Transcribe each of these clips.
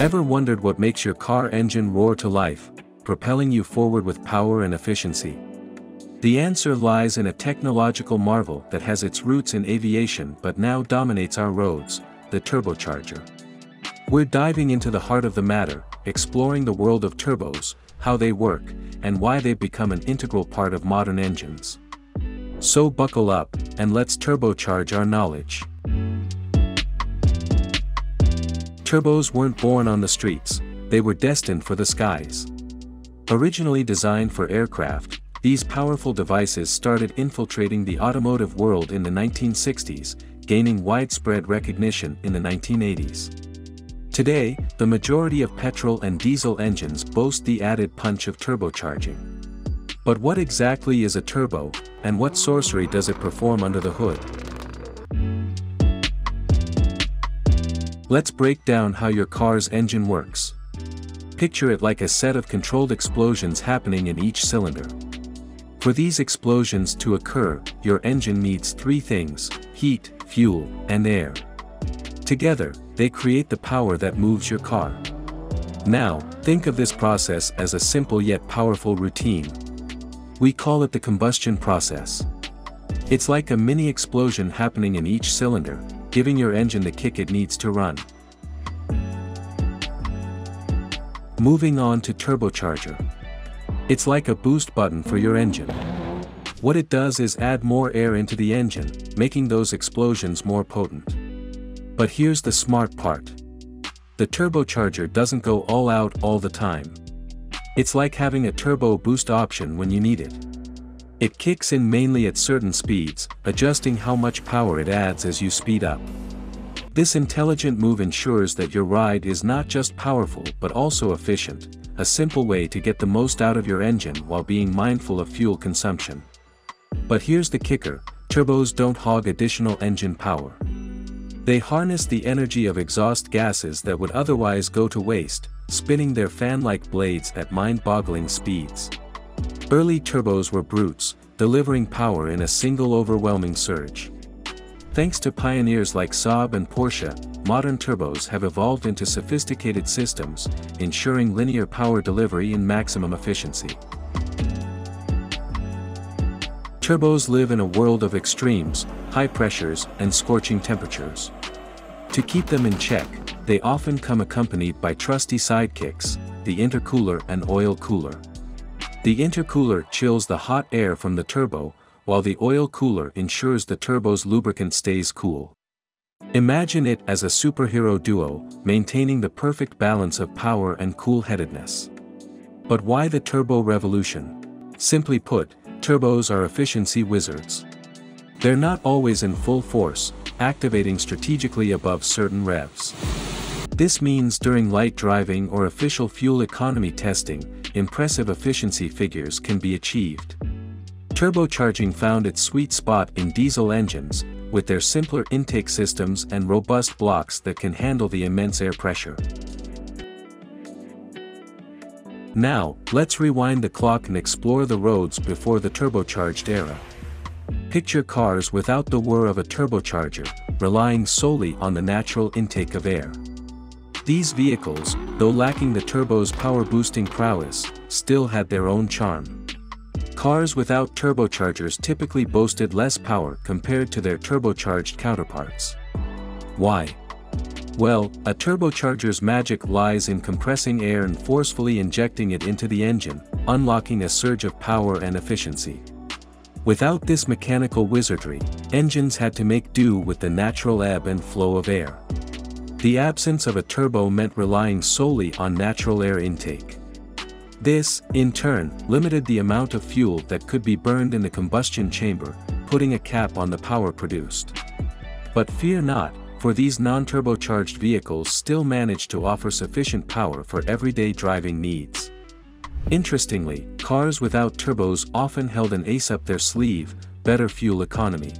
Ever wondered what makes your car engine roar to life, propelling you forward with power and efficiency? The answer lies in a technological marvel that has its roots in aviation but now dominates our roads, the turbocharger. We're diving into the heart of the matter, exploring the world of turbos, how they work, and why they've become an integral part of modern engines. So buckle up, and let's turbocharge our knowledge. Turbos weren't born on the streets, they were destined for the skies. Originally designed for aircraft, these powerful devices started infiltrating the automotive world in the 1960s, gaining widespread recognition in the 1980s. Today, the majority of petrol and diesel engines boast the added punch of turbocharging. But what exactly is a turbo, and what sorcery does it perform under the hood? Let's break down how your car's engine works. Picture it like a set of controlled explosions happening in each cylinder. For these explosions to occur, your engine needs three things, heat, fuel, and air. Together, they create the power that moves your car. Now, think of this process as a simple yet powerful routine. We call it the combustion process. It's like a mini explosion happening in each cylinder, giving your engine the kick it needs to run. Moving on to turbocharger. It's like a boost button for your engine. What it does is add more air into the engine, making those explosions more potent. But here's the smart part. The turbocharger doesn't go all out all the time. It's like having a turbo boost option when you need it. It kicks in mainly at certain speeds, adjusting how much power it adds as you speed up. This intelligent move ensures that your ride is not just powerful but also efficient, a simple way to get the most out of your engine while being mindful of fuel consumption. But here's the kicker, turbos don't hog additional engine power. They harness the energy of exhaust gases that would otherwise go to waste, spinning their fan-like blades at mind-boggling speeds. Early turbos were brutes, delivering power in a single overwhelming surge. Thanks to pioneers like Saab and Porsche, modern turbos have evolved into sophisticated systems, ensuring linear power delivery and maximum efficiency. Turbos live in a world of extremes, high pressures, and scorching temperatures. To keep them in check, they often come accompanied by trusty sidekicks, the intercooler and oil cooler. The intercooler chills the hot air from the turbo, while the oil cooler ensures the turbo's lubricant stays cool. Imagine it as a superhero duo, maintaining the perfect balance of power and cool-headedness. But why the turbo revolution? Simply put, turbos are efficiency wizards. They're not always in full force, activating strategically above certain revs. This means during light driving or official fuel economy testing, impressive efficiency figures can be achieved. Turbocharging found its sweet spot in diesel engines, with their simpler intake systems and robust blocks that can handle the immense air pressure. Now, let's rewind the clock and explore the roads before the turbocharged era. Picture cars without the whir of a turbocharger, relying solely on the natural intake of air. These vehicles, though lacking the turbo's power-boosting prowess, still had their own charm. Cars without turbochargers typically boasted less power compared to their turbocharged counterparts. Why? Well, a turbocharger's magic lies in compressing air and forcefully injecting it into the engine, unlocking a surge of power and efficiency. Without this mechanical wizardry, engines had to make do with the natural ebb and flow of air. The absence of a turbo meant relying solely on natural air intake. This, in turn, limited the amount of fuel that could be burned in the combustion chamber, putting a cap on the power produced. But fear not, for these non-turbocharged vehicles still manage to offer sufficient power for everyday driving needs. Interestingly, cars without turbos often held an ace up their sleeve, better fuel economy.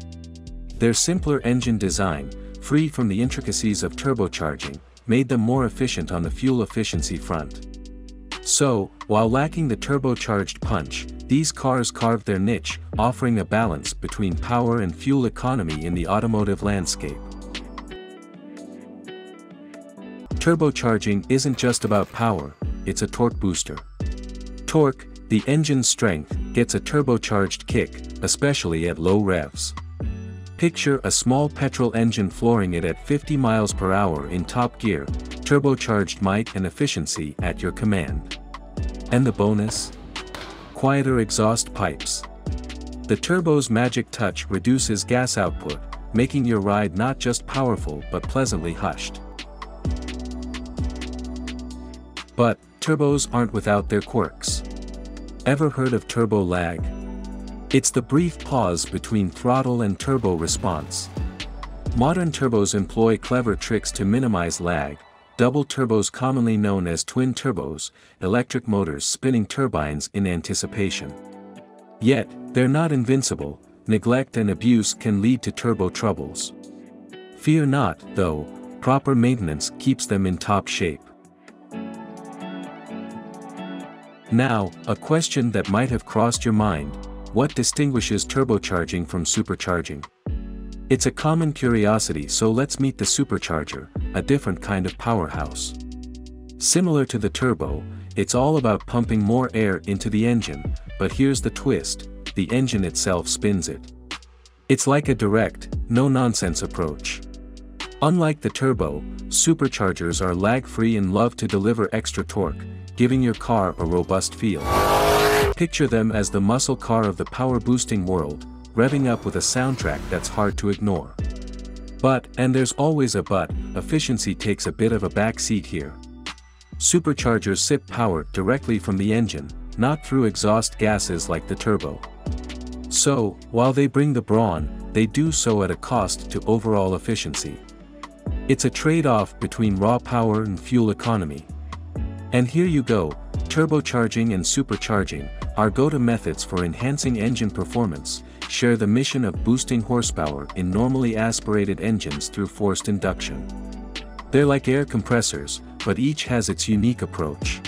Their simpler engine design, free from the intricacies of turbocharging, made them more efficient on the fuel efficiency front. So, while lacking the turbocharged punch, these cars carved their niche, offering a balance between power and fuel economy in the automotive landscape. Turbocharging isn't just about power, it's a torque booster. Torque, the engine's strength, gets a turbocharged kick, especially at low revs. Picture a small petrol engine flooring it at 50 miles per hour in top gear, turbocharged might and efficiency at your command. And the bonus? Quieter exhaust pipes. The turbo's magic touch reduces gas output, making your ride not just powerful but pleasantly hushed. But, turbos aren't without their quirks. Ever heard of turbo lag? It's the brief pause between throttle and turbo response. Modern turbos employ clever tricks to minimize lag, double turbos commonly known as twin turbos, electric motors spinning turbines in anticipation. Yet, they're not invincible, neglect and abuse can lead to turbo troubles. Fear not, though, proper maintenance keeps them in top shape. Now, a question that might have crossed your mind, what distinguishes turbocharging from supercharging? It's a common curiosity so let's meet the supercharger, a different kind of powerhouse. Similar to the turbo, it's all about pumping more air into the engine, but here's the twist, the engine itself spins it. It's like a direct, no-nonsense approach. Unlike the turbo, superchargers are lag-free and love to deliver extra torque, giving your car a robust feel. Picture them as the muscle car of the power-boosting world, revving up with a soundtrack that's hard to ignore. But, and there's always a but, efficiency takes a bit of a back seat here. Superchargers sip power directly from the engine, not through exhaust gases like the turbo. So, while they bring the brawn, they do so at a cost to overall efficiency. It's a trade-off between raw power and fuel economy. And here you go, turbocharging and supercharging, our go-to methods for enhancing engine performance, share the mission of boosting horsepower in normally aspirated engines through forced induction. They're like air compressors, but each has its unique approach.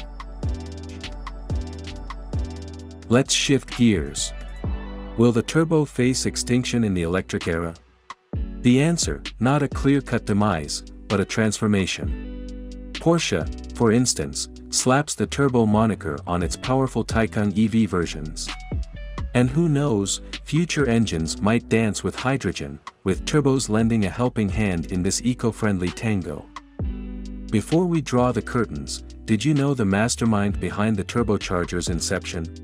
Let's shift gears. Will the turbo face extinction in the electric era? The answer, not a clear-cut demise, but a transformation. Porsche, for instance, slaps the turbo moniker on its powerful Taycan EV versions. And who knows, future engines might dance with hydrogen, with turbos lending a helping hand in this eco-friendly tango. Before we draw the curtains, did you know the mastermind behind the turbocharger's inception?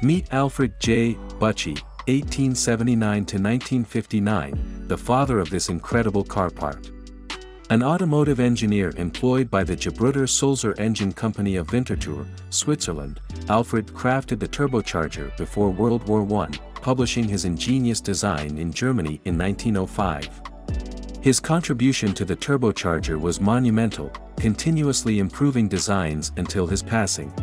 Meet Alfred J. Büchi, 1879 to 1959, the father of this incredible car part. An automotive engineer employed by the Gebrüder Sulzer Engine Company of Winterthur, Switzerland, Alfred crafted the turbocharger before World War I, publishing his ingenious design in Germany in 1905. His contribution to the turbocharger was monumental, continuously improving designs until his passing.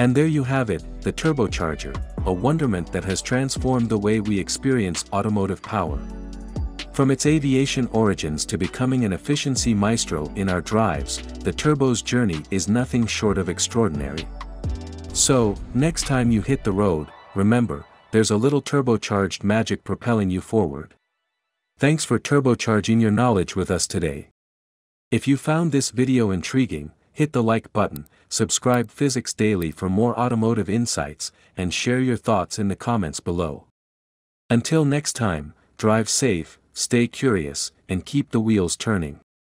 And there you have it, the turbocharger, a wonderment that has transformed the way we experience automotive power. From its aviation origins to becoming an efficiency maestro in our drives, the turbo's journey is nothing short of extraordinary. So, next time you hit the road, remember, there's a little turbocharged magic propelling you forward. Thanks for turbocharging your knowledge with us today. If you found this video intriguing, hit the like button, subscribe Physics Daily for more automotive insights, and share your thoughts in the comments below. Until next time, drive safe, stay curious, and keep the wheels turning.